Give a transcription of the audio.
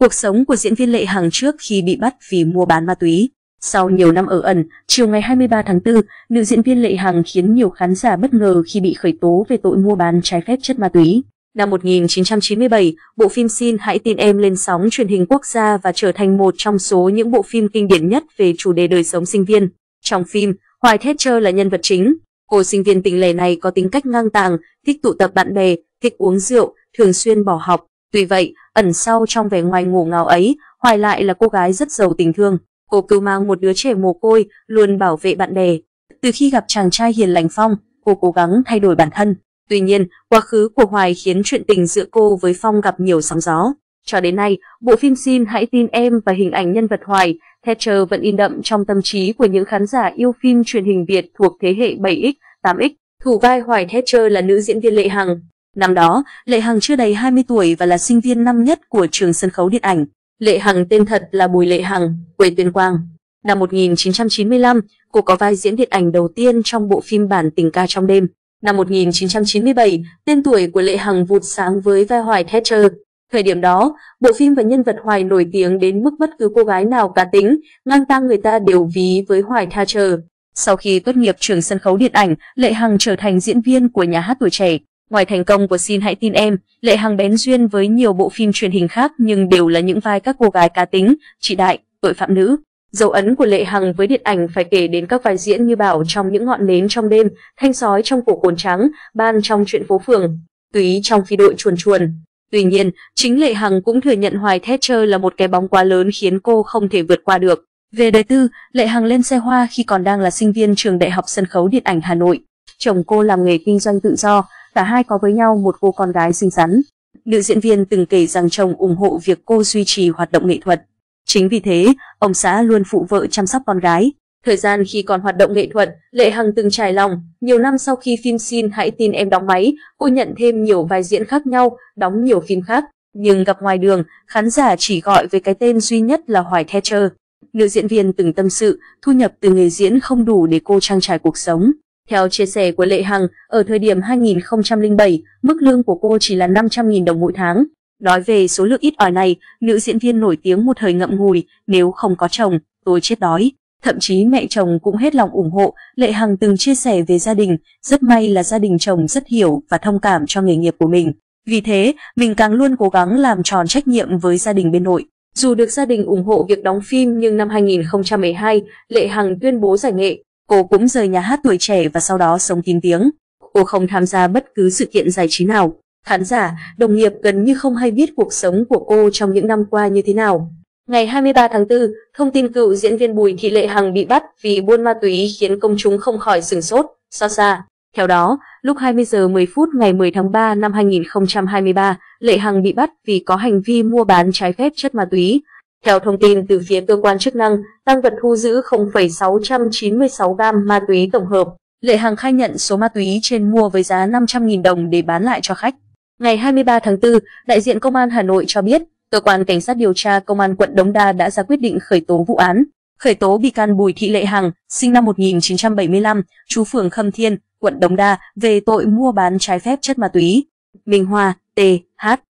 Cuộc sống của diễn viên Lệ Hằng trước khi bị bắt vì mua bán ma túy. Sau nhiều năm ở ẩn, chiều ngày 23 tháng 4, nữ diễn viên Lệ Hằng khiến nhiều khán giả bất ngờ khi bị khởi tố về tội mua bán trái phép chất ma túy. Năm 1997, bộ phim Xin Hãy Tin Em lên sóng truyền hình quốc gia và trở thành một trong số những bộ phim kinh điển nhất về chủ đề đời sống sinh viên. Trong phim, Hoài Thatcher là nhân vật chính. Cô sinh viên tỉnh lẻ này có tính cách ngang tàng, thích tụ tập bạn bè, thích uống rượu, thường xuyên bỏ học. Tuy vậy, ẩn sau trong vẻ ngoài ngủ ngào ấy, Hoài lại là cô gái rất giàu tình thương. Cô cứu mang một đứa trẻ mồ côi, luôn bảo vệ bạn bè. Từ khi gặp chàng trai hiền lành Phong, cô cố gắng thay đổi bản thân. Tuy nhiên, quá khứ của Hoài khiến chuyện tình giữa cô với Phong gặp nhiều sóng gió. Cho đến nay, bộ phim Xin Hãy Tin Em và hình ảnh nhân vật Hoài, Thatcher vẫn in đậm trong tâm trí của những khán giả yêu phim truyền hình Việt thuộc thế hệ 7X, 8X. Thủ vai Hoài Thatcher là nữ diễn viên Lệ Hằng. Năm đó, Lệ Hằng chưa đầy 20 tuổi và là sinh viên năm nhất của trường sân khấu điện ảnh. Lệ Hằng tên thật là Bùi Lệ Hằng, quê Tuyên Quang. Năm 1995, cô có vai diễn điện ảnh đầu tiên trong bộ phim bản tình ca trong đêm. Năm 1997, tên tuổi của Lệ Hằng vụt sáng với vai Hoài Thatcher. Thời điểm đó, bộ phim và nhân vật Hoài nổi tiếng đến mức bất cứ cô gái nào cá tính, ngang tang người ta đều ví với Hoài Thatcher. Sau khi tốt nghiệp trường sân khấu điện ảnh, Lệ Hằng trở thành diễn viên của nhà hát tuổi trẻ. Ngoài thành công của Xin Hãy Tin Em, Lệ Hằng bén duyên với nhiều bộ phim truyền hình khác nhưng đều là những vai các cô gái cá tính, chị đại, tội phạm nữ. Dấu ấn của Lệ Hằng với điện ảnh phải kể đến các vai diễn như Bảo trong Những ngọn nến trong đêm, Thanh sói trong Cổ cồn trắng, Ban trong Chuyện phố phường, Túy trong Phi đội chuồn chuồn. Tuy nhiên, chính Lệ Hằng cũng thừa nhận Hoài Thatcher là một cái bóng quá lớn khiến cô không thể vượt qua được. Về đời tư, Lệ Hằng lên xe hoa khi còn đang là sinh viên trường Đại học Sân khấu Điện ảnh Hà Nội. Chồng cô làm nghề kinh doanh tự do, cả hai có với nhau một cô con gái xinh xắn. Nữ diễn viên từng kể rằng chồng ủng hộ việc cô duy trì hoạt động nghệ thuật. Chính vì thế, ông xã luôn phụ vợ chăm sóc con gái. Thời gian khi còn hoạt động nghệ thuật, Lệ Hằng từng trải lòng. Nhiều năm sau khi phim Xin Hãy Tin Em đóng máy, cô nhận thêm nhiều vai diễn khác nhau, đóng nhiều phim khác. Nhưng gặp ngoài đường, khán giả chỉ gọi với cái tên duy nhất là Hoài Thatcher. Nữ diễn viên từng tâm sự, thu nhập từ nghề diễn không đủ để cô trang trải cuộc sống. Theo chia sẻ của Lệ Hằng, ở thời điểm 2007, mức lương của cô chỉ là 500.000 đồng mỗi tháng. Nói về số lượng ít ỏi này, nữ diễn viên nổi tiếng một thời ngậm ngùi, nếu không có chồng, tôi chết đói. Thậm chí mẹ chồng cũng hết lòng ủng hộ, Lệ Hằng từng chia sẻ về gia đình, rất may là gia đình chồng rất hiểu và thông cảm cho nghề nghiệp của mình. Vì thế, mình càng luôn cố gắng làm tròn trách nhiệm với gia đình bên nội. Dù được gia đình ủng hộ việc đóng phim nhưng năm 2012, Lệ Hằng tuyên bố giải nghệ, cô cũng rời nhà hát tuổi trẻ và sau đó sống kín tiếng. Cô không tham gia bất cứ sự kiện giải trí nào. Khán giả, đồng nghiệp gần như không hay biết cuộc sống của cô trong những năm qua như thế nào. Ngày 23 tháng 4, thông tin cựu diễn viên Bùi Thị Lệ Hằng bị bắt vì buôn ma túy khiến công chúng không khỏi sửng sốt, xót xa. Theo đó, lúc 20 giờ 10 phút ngày 10 tháng 3 năm 2023, Lệ Hằng bị bắt vì có hành vi mua bán trái phép chất ma túy. Theo thông tin từ phía cơ quan chức năng, tăng vật thu giữ 0,696 gam ma túy tổng hợp. Lệ Hằng khai nhận số ma túy trên mua với giá 500.000 đồng để bán lại cho khách. Ngày 23 tháng 4, đại diện Công an Hà Nội cho biết, cơ quan cảnh sát điều tra Công an quận Đống Đa đã ra quyết định khởi tố vụ án, khởi tố bị can Bùi Thị Lệ Hằng, sinh năm 1975, chú phường Khâm Thiên, quận Đống Đa về tội mua bán trái phép chất ma túy. Minh Hoa, T, H